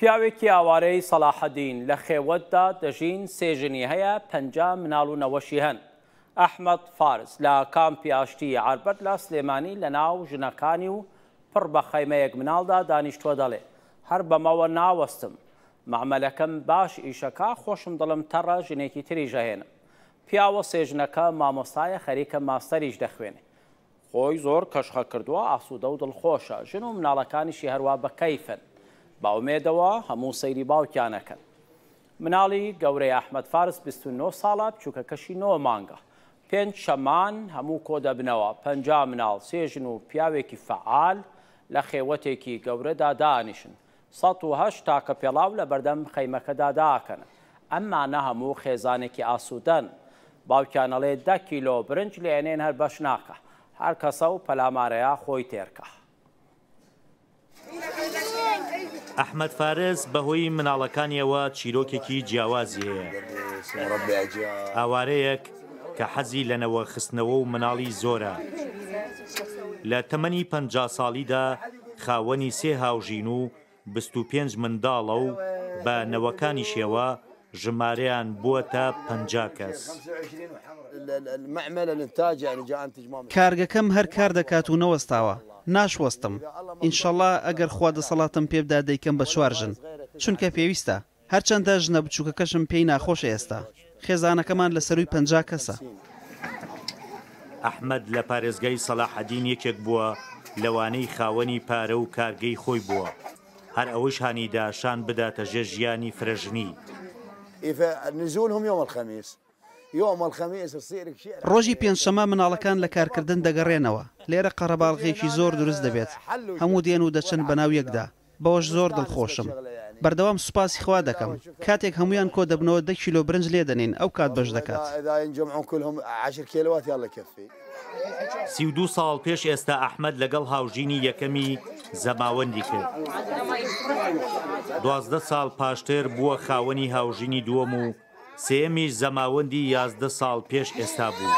پیاوێکی ئاوارەی سەڵاحەدین، لە خێوەتدا دەژین، سێ ژنی هەیە، پەنجا مناڵ و نەوەشی هەن. ئەحمەد فارس، لە کامپی ئاشتیی عەربەت لە سلێمانی لەناو ژنەکانی و پڕ بە خەیمەیەک مناڵدا دانیشتووە دەڵێ، هەر بەمەوە ناوەستم. مەعمەلەکەم باش ئیشەکا، خۆشم دڵم تەڕە ژنێکی تریش ئەهێنم. پیاوە سێ ژنەکە مامۆستایە خەریکە ماستەریش دەخوێنێ. خۆی زۆر کەشخە کردووە ئاسوودە و دڵخۆشە ژن و مناڵەکانیشی هەروا بە کەیفن بە ئومێدەوە هەموو سەیری باوکیان ئەکەن مناڵی گەورەی ئەحمەد فارس بیست و نۆ ساڵە بچووکەکەشی نۆ مانگە پێنج شەمان هەموو کۆ دەبنەوە پەنجا مناڵ سێ ژن و پیاوێکی فەعال لە خێوەتێکی گەورەدا دائەنیشن سەد و هەشت تاکە پێڵاو لە بەردەم خەیمەکەدا داکەن. ئەمانە هەموو خێزانێکی ئاسوودەن. باوکیان ئەڵێ دە کیلۆ برنج لێ ئەنێن هەر بەش ناکا. هەر کەس ئەو پەلامارەیا خۆی تێر کا. ئەحمەد فارس بە هۆی مناڵەکانیەوە چیرۆکێکی جیاوازی هەیە. ئاوارەیەک کە حەزی لە نەوە خستنەوە و مناڵی زۆرە. لە تەمەنی پەنجا ساڵیدا خاوەنی سێ هاوژین و بیست و پێنج منداڵە و بە نەوەکانیشیەوە ژمارەیان بووەتە پەنجا کەس. کارگەکەم هەر کار دەکات و نەوەستاوە، ناشوەستم، ئینشەڵا ئەگەر خوا دەسەڵاتم پێبدا دەیکەم بە چوار ژن، چونکە پێویستە. هەرچەندە ژنە بچووکەکەشم پێی ناخۆشە ئێستا. خێزانەکەمان لە سەرووی پەنجا کەسە. ئەحمەد لە پارێزگای سەلاحەدین یەکێک بووە لەوانەی خاوەنی پارە و کارگەی خۆی بووە، هەر ئەوەش هانیدا شان بداتە ژێر ژیانی فرەژنی. ڕۆژی پێنجشەممە مناڵەکان لە کارکردن دەگەڕێنەوە، لێرە قەرەباڵغیەکی زۆر دروست دەبێت، هەموو دێن و دەچن بەناو یەکدا، بەوەش زۆر دڵخۆشم. بەردەوام سوپاسی خوا دەکەم. کاتێک هەموویان کۆدەبنەوە دە کیلۆ برنج لێدەنین، ئەوکات بەش دەکات. سی و دوو ساڵ پێش ئێستا ئەحمەد لەگەڵ هاوژینی یەکەمی زەماوەندی کرد. دوازدە ساڵ پاشتر بووە خاوەنی هاوژینی دووەم و، سێیەمیش زەماوەندی یازدە ساڵ پێش ئێستا بوو.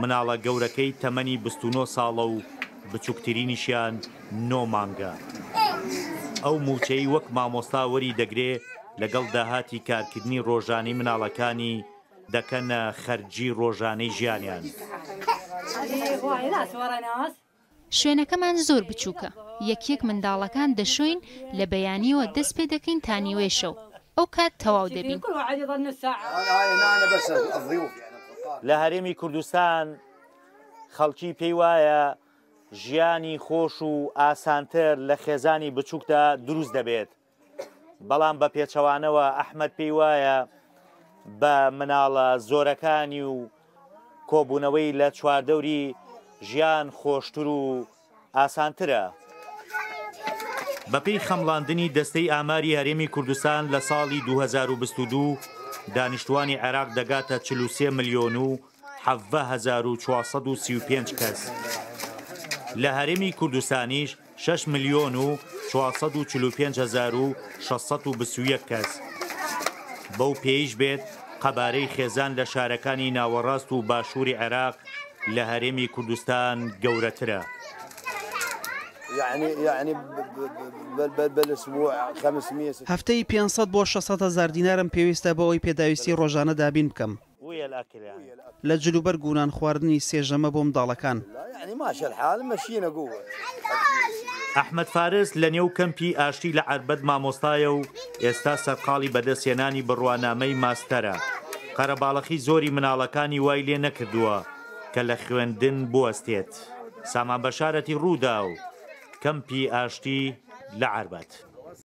مناڵە گەورەکەی تەمەنی بیست و نۆ ساڵە و بچوکترینیشیان نۆ مانگە. ئەو مووچەی وەک مامۆستا وەری دەگرێ لەگەڵ داهاتی کارکردنی رۆژانەی مناڵەکانی دەکەنە خەرجی رۆژانەی ژیانیان. شوێنەکەمان زۆر بچووکە، یەک یەک منداڵەکان دەشۆین، لە بەیانیەوە دەست پێ دەکەین تا نیوەی شەو، ئەو کات تەواو دەبین. لە هەرێمی کوردستان خەڵکی پێی وایە ژیانی خۆش و ئاسانتر لە خێزانی بچووکدا دروست دەبێت، بەڵام بە پێچەوانەوە ئەحمەد پێی وایە بە مناڵە زۆرەکانی و کۆبوونەوەی لە چواردەوری ژیان خۆشتر و ئاسانترە. بەپێی خەمڵاندنی دەستەی ئاماری هەرێمی کوردستان لە ساڵی دوو هەزار و بیست و دوو دانیشتووانی عێراق دەگاتە چل و سێ ملیۆن و حەڤە هەزار و چوار سەد و سی و پێنج کەس لە هەرێمی کوردستانیش شەش ملیۆن و چوار سەد و چل و پێنج هەزار و شەش سەد و بیست و یەک کەس بەو پێیش بێت قەبارەی خێزان لە شارەکانی ناوەڕاست و باشووری عێراق لە هەرێمی کوردستان گەورەترە. يعني يعني بالاسبوع 500 هەفتەی پێنج سەد بۆ شەش سەد هەزار دینارم پێویستە بۆ ئەوەی پێداویستی ڕۆژانە دابین بکەم. لە جلوبەرگ و نانخواردنی سێ ژەمە بۆ منداڵەکان. ئەحمەد فارس لە نێو کەمپی ئاشتی لە عەربەت مامۆستایە و ئێستا سەرقاڵی بەدەستهێنانی بڕوانامەی ماستەرە، قەرەباڵەخی زۆری مناڵەکانی وای لێ نەکردووە کە لە خوێندن بوەستێت. سامان بەشارەتی، رووداو، کەمپی ئاشتی لە عەربەت.